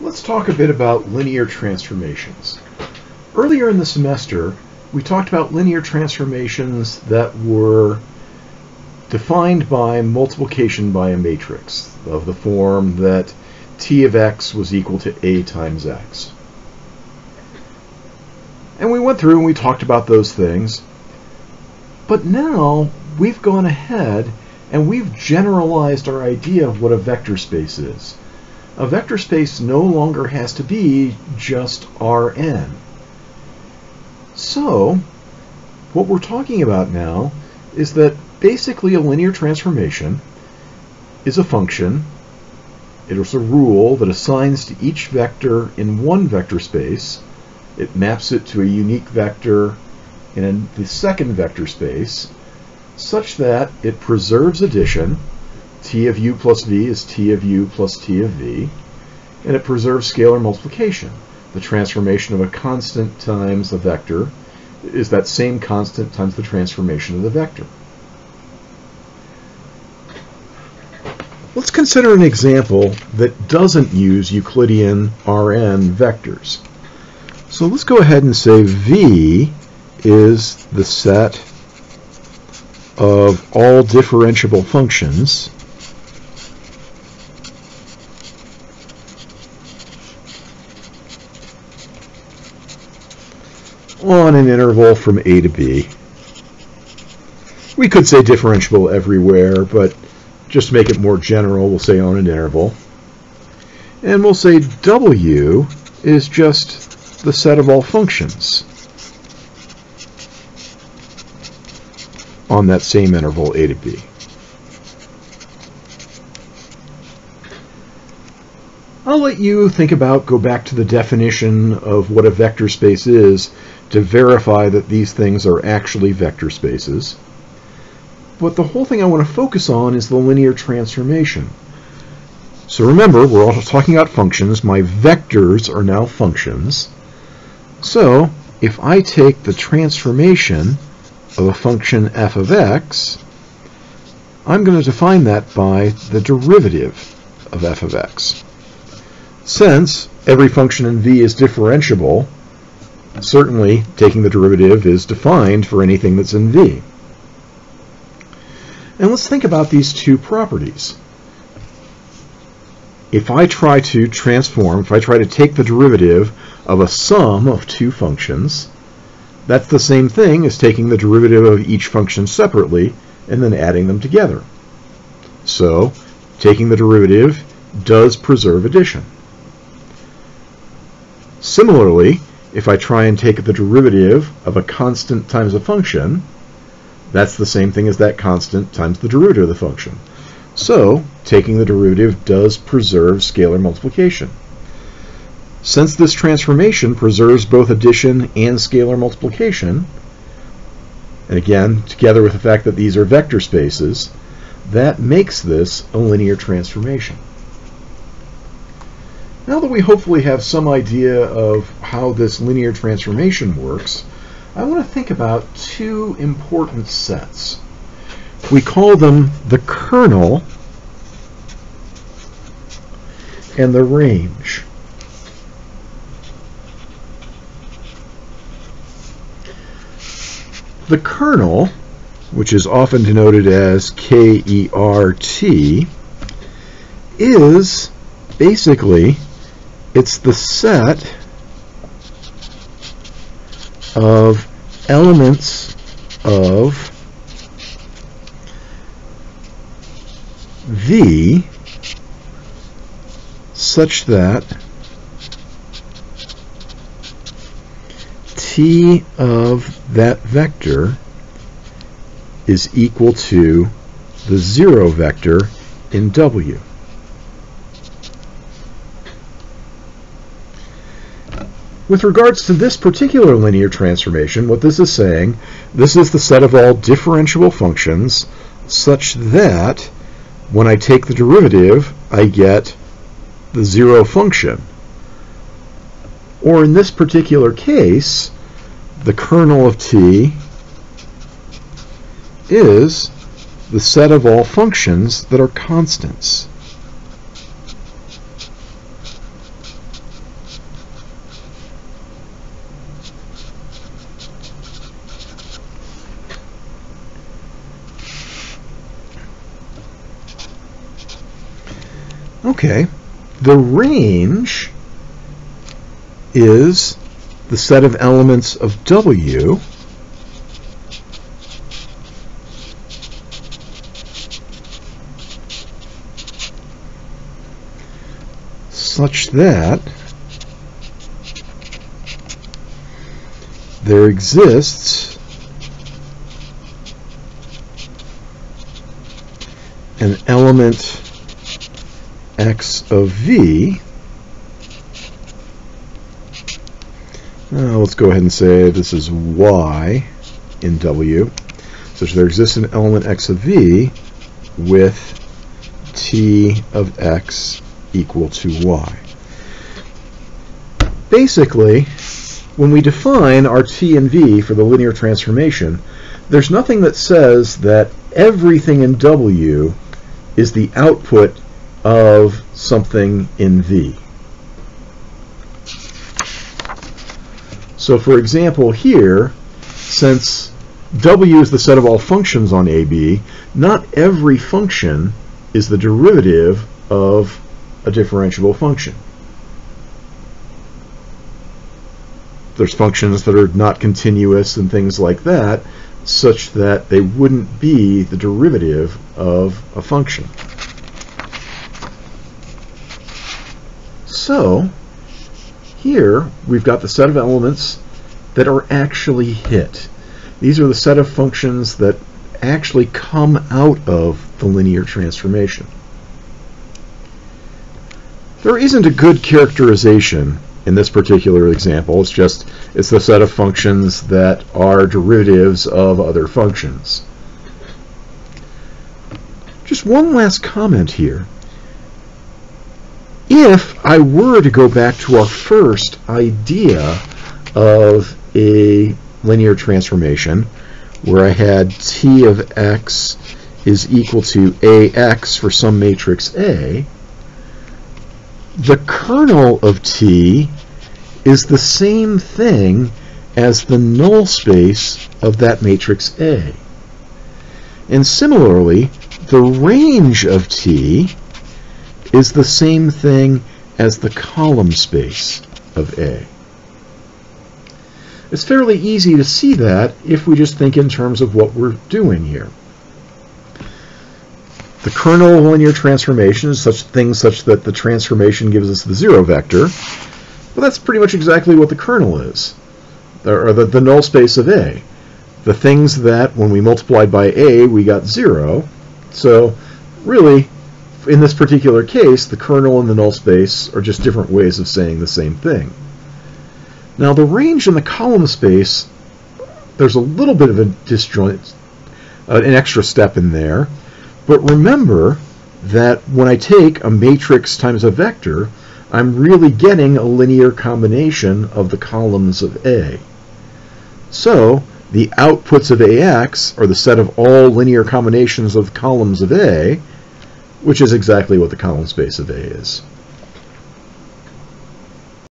Let's talk a bit about linear transformations. Earlier in the semester, we talked about linear transformations that were defined by multiplication by a matrix of the form that t of x was equal to a times x. And we went through and we talked about those things. But now we've gone ahead and we've generalized our idea of what a vector space is. A vector space no longer has to be just Rn. So, what we're talking about now is that basically a linear transformation is a function, it is a rule that assigns to each vector in one vector space, it maps it to a unique vector in the second vector space, such that it preserves addition, t of u plus v is t of u plus t of v, and it preserves scalar multiplication. The transformation of a constant times a vector is that same constant times the transformation of the vector. Let's consider an example that doesn't use Euclidean Rn vectors. So let's go ahead and say V is the set of all differentiable functions on an interval from a to b. We could say differentiable everywhere, but just to make it more general, we'll say on an interval. And we'll say w is just the set of all functions on that same interval a to b. I'll let you think about, go back to the definition of what a vector space is to verify that these things are actually vector spaces. But the whole thing I want to focus on is the linear transformation. So remember, we're also talking about functions. My vectors are now functions. So if I take the transformation of a function f of x, I'm going to define that by the derivative of f of x. Since every function in v is differentiable, certainly taking the derivative is defined for anything that's in v. And let's think about these two properties. If I try to transform, if I try to take the derivative of a sum of two functions, that's the same thing as taking the derivative of each function separately and then adding them together. So, taking the derivative does preserve addition. Similarly, if I try and take the derivative of a constant times a function, that's the same thing as that constant times the derivative of the function. So, taking the derivative does preserve scalar multiplication. Since this transformation preserves both addition and scalar multiplication, and again, together with the fact that these are vector spaces, that makes this a linear transformation. Now that we hopefully have some idea of how this linear transformation works, I want to think about two important sets. We call them the kernel and the range. The kernel, which is often denoted as KERT, is basically it's the set of elements of V such that t of that vector is equal to the zero vector in W. With regards to this particular linear transformation, what this is saying, this is the set of all differentiable functions such that when I take the derivative, I get the zero function. Or in this particular case, the kernel of t is the set of all functions that are constants. Okay, the range is the set of elements of W such that there exists an element x of v uh, let's go ahead and say this is y in w such that there exists an element x of v with t of x equal to y. Basically, when we define our t and v for the linear transformation, there's nothing that says that everything in w is the output of something in v. So for example here, since w is the set of all functions on AB, not every function is the derivative of a differentiable function. There's functions that are not continuous and things like that, such that they wouldn't be the derivative of a function. So, here we've got the set of elements that are actually hit. These are the set of functions that actually come out of the linear transformation. There isn't a good characterization in this particular example. It's just it's the set of functions that are derivatives of other functions. Just one last comment here. If I were to go back to our first idea of a linear transformation, where I had t of x is equal to ax for some matrix A, the kernel of T is the same thing as the null space of that matrix A. And similarly, the range of T is the same thing as the column space of A. It's fairly easy to see that if we just think in terms of what we're doing here. The kernel of linear transformation is such things such that the transformation gives us the zero vector. Well, that's pretty much exactly what the kernel is, or the, the null space of A. The things that, when we multiplied by A, we got zero. So, really, in this particular case, the kernel and the null space are just different ways of saying the same thing. Now, the range in the column space, there's a little bit of a disjoint, uh, an extra step in there. But remember that when I take a matrix times a vector, I'm really getting a linear combination of the columns of A. So the outputs of AX are the set of all linear combinations of columns of A, which is exactly what the column space of A is.